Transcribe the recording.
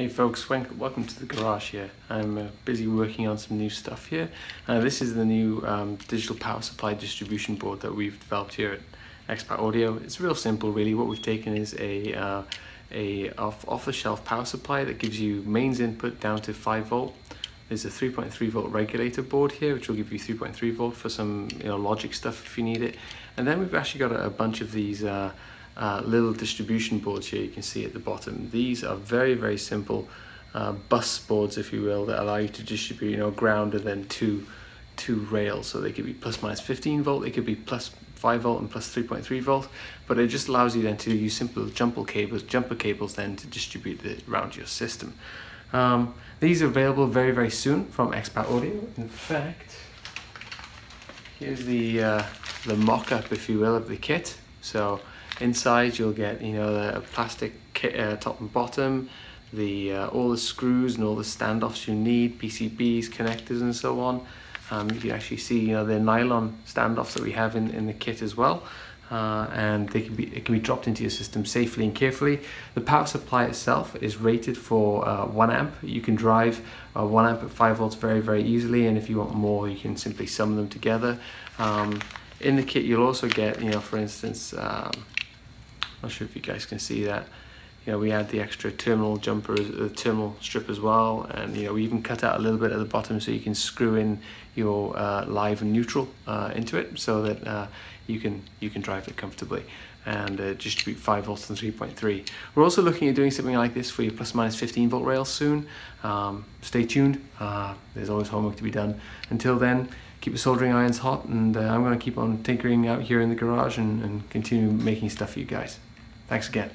Hey folks, welcome to the garage here. I'm uh, busy working on some new stuff here. Uh, this is the new um, digital power supply distribution board that we've developed here at Expat Audio. It's real simple really. What we've taken is a, uh, a off, off power supply that gives you mains input down to 5 volt. There's a 3.3 volt regulator board here which will give you 3.3 volt for some you know, logic stuff if you need it. And then we've actually got a, a bunch of these uh, little distribution boards here you can see at the bottom. These are very, very simple uh, bus boards, if you will, that allow you to distribute, you know, ground and then two, two rails. So they could be plus minus 15 volt, they could be plus 5 volt and plus 3.3 volt, but it just allows you then to use simple jumper cables, jumper cables then to distribute it around your system. Um, these are available very, very soon from Expat Audio. In fact, here's the, uh, the mock-up, if you will, of the kit. So Inside you'll get you know the plastic kit, uh, top and bottom, the uh, all the screws and all the standoffs you need, PCBs, connectors and so on. Um, you can actually see you know the nylon standoffs that we have in, in the kit as well. Uh, and they can be it can be dropped into your system safely and carefully. The power supply itself is rated for uh, one amp. You can drive uh, one amp at five volts very very easily, and if you want more, you can simply sum them together. Um, in the kit, you'll also get you know for instance. Um, not sure if you guys can see that. You know, we had the extra terminal jumper, the terminal strip as well, and you know, we even cut out a little bit at the bottom so you can screw in your uh, live and neutral uh, into it, so that uh, you can you can drive it comfortably and uh, distribute 5 volts and 3.3. We're also looking at doing something like this for your plus minus 15 volt rails soon. Um, stay tuned. Uh, there's always homework to be done. Until then, keep the soldering irons hot, and uh, I'm going to keep on tinkering out here in the garage and, and continue making stuff for you guys. Thanks again.